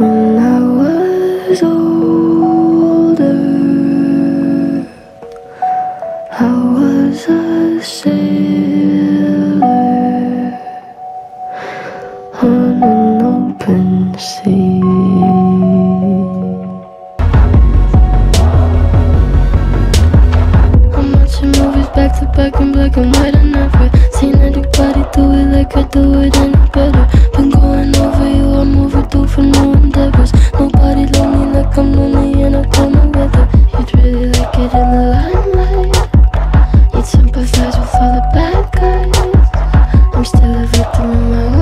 was older, I was a sailor on an open sea. Back to back in black and white. I never seen anybody do it like I do it any better. Been going You'd really like it in the limelight. You'd sympathize with all the bad guys. I'm still a victim of my own